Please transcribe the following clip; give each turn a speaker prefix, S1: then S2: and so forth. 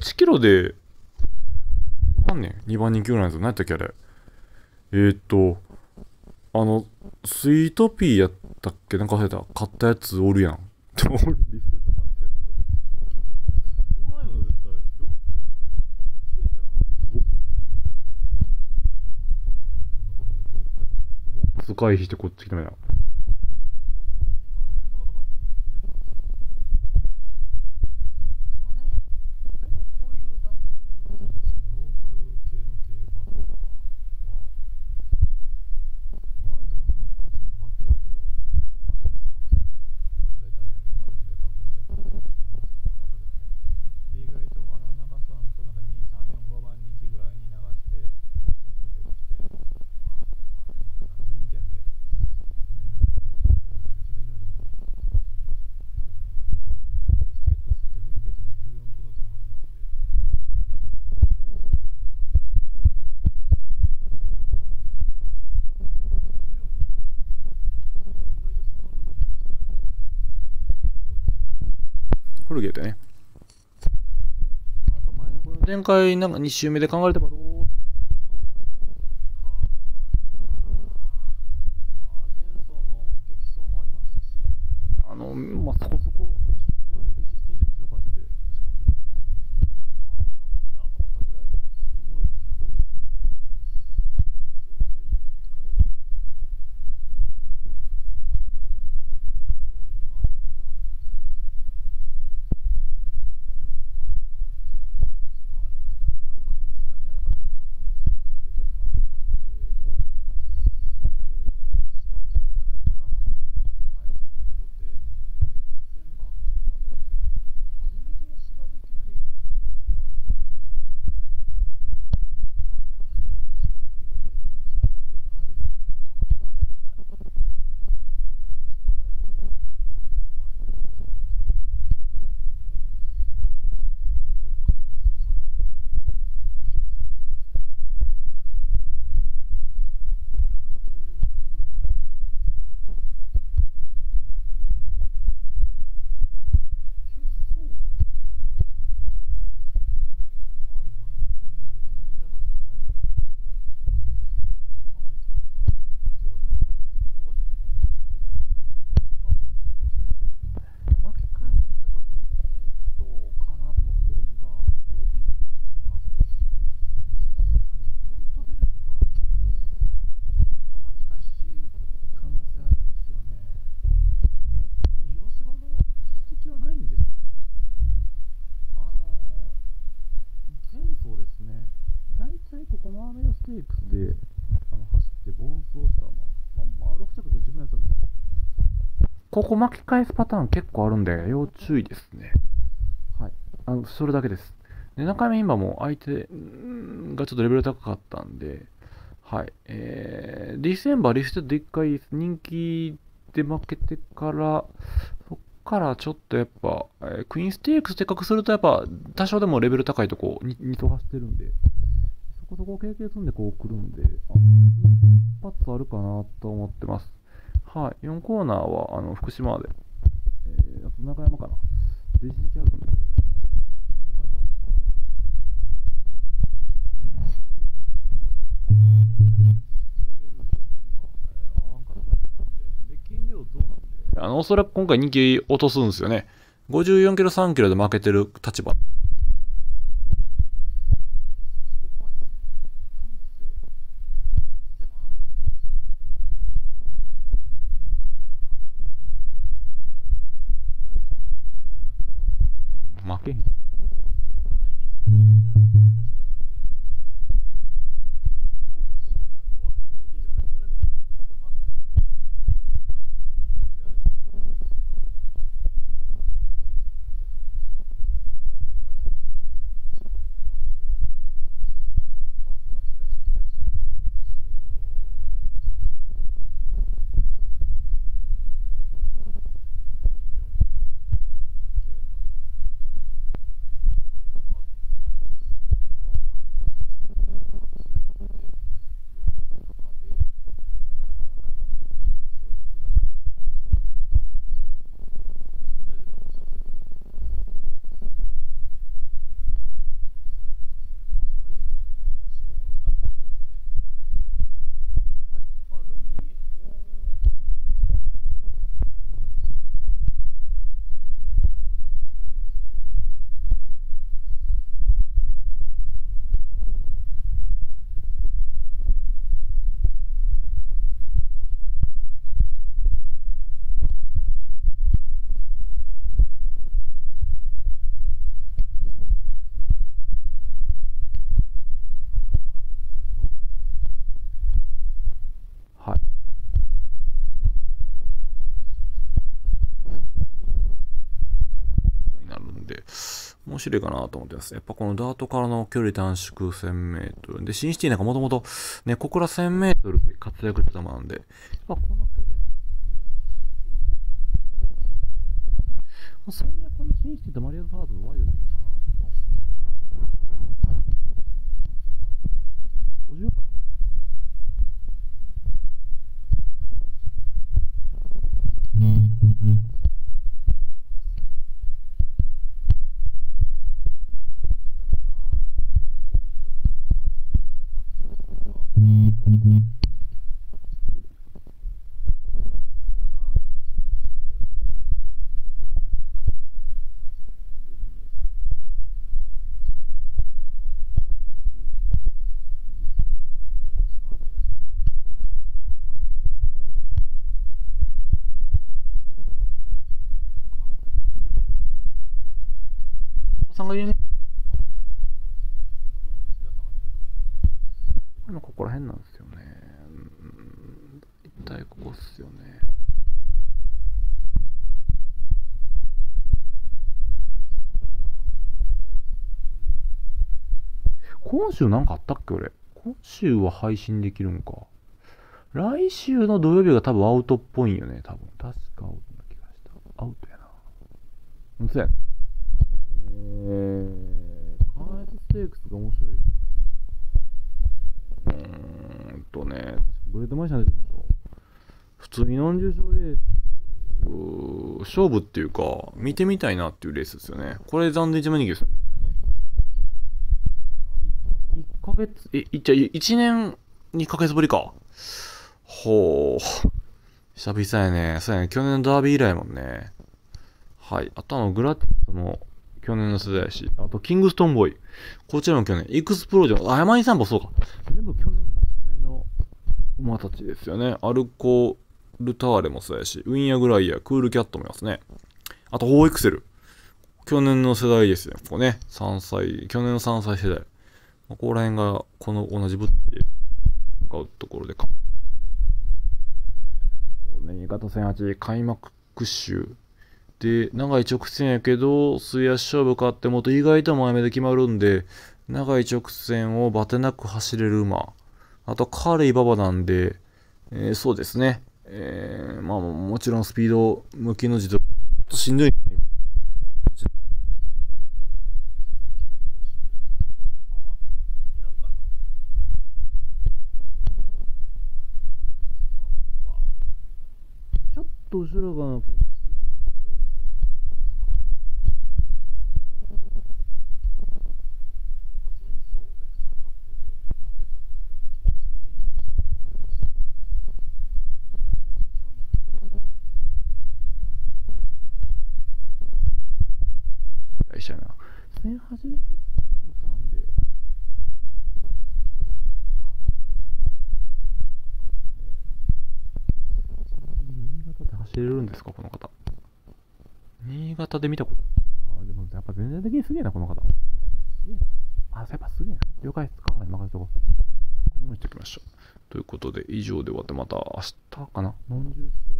S1: 11キロで、なんねん、2番人気ぐらいのやつ。何やったっけ、あれ。えー、っと、あの、スイートピーやったっけなんか忘れた。買ったやつおるやん。で も俺、リセット買ってた。おらんよな、絶対。よったよ、あれ。あれ消えたよ。使いしてこっち来ためな。コルゲートね。前回なんか2周目で考えてばロテークスであの走って暴走したら、まあ、まあ、6着自分やったんですけど、ここ巻き返すパターン結構あるんで、要注意ですね。はい。あの、それだけです。で、中目今も相手がちょっとレベル高かったんで、はい。えー、ディセンバーリストで一回人気で負けてから、そっからちょっとやっぱ、えー、クイーンステークスで比較するとやっぱ多少でもレベル高いとこ2、2走走ってるんで、そこそこ経験積んでこう来るんで、あ一発あるかなと思ってます。はい。4コーナーは、あの、福島で。えー、あと中山かな。で、実績あるんで。あの、おそらく今回人気落とすんですよね。54キロ、3キロで負けてる立場。負面白いかなと思ってます。やっぱこのダートからの距離短縮1000メートル。で、シンシティなんかもともとね、ここら1000メートルで活躍した球なんで、やっぱこの距離は最悪のシンシティとマリアーズハードのワイドでさんが言うね。今ここら辺なんですよね。うん一体ここっすよね。今週なんかあったっけ俺？今週は配信できるんか。来週の土曜日が多分アウトっぽいんよね、多分。確かアウトな気がした。アウトやな。うん、そうやね。えー、カーネットステークスが面白い。うーんとね、確かグレートマジシャン出てきましょう。普通に40勝レース、勝負っていうか、見てみたいなっていうレースですよね。これ暫定一番人気です。1ヶ月、え、いっちゃ、1年2ヶ月ぶりか。ほう。久々やね。そうやね。去年のダービー以来やもんね。はい。あとあの、グラティスの去年の世代やし、あと、キングストーンボーイ。こちらも去年。エクスプロージョン。あ、山井さんもそうか。全部去年の世代の馬たちですよね。アルコー・ルターレもそうやし、ウィンヤグライヤー、クールキャットもいますね。あと、オーエクセル。去年の世代ですよ。ここね。3歳、去年の3歳世代。ここら辺が、この同じ舞台で向かうところでか。新潟1008開幕週で長い直線やけど水足勝負勝ってもと意外と前目で決まるんで長い直線をバテなく走れる馬。あと軽い馬場なんで、えーそうですね、えーまあもちろんスピード向きの自動ちょっとしんどい。ちょっと後ろ側の競馬続きなんですけど、前走エクサンカップで負けたっていうのは経験したし、大事やな。1080結構パターンで。新潟で走れるんですか、この方。新潟で見たことあでもやっぱ全然的にすげえな、この方。すげえな。あ、やっぱすげえな。了解ですか任せとこう。このままにしておきましょう。ということで、以上で終わって、また明日かな ?40 勝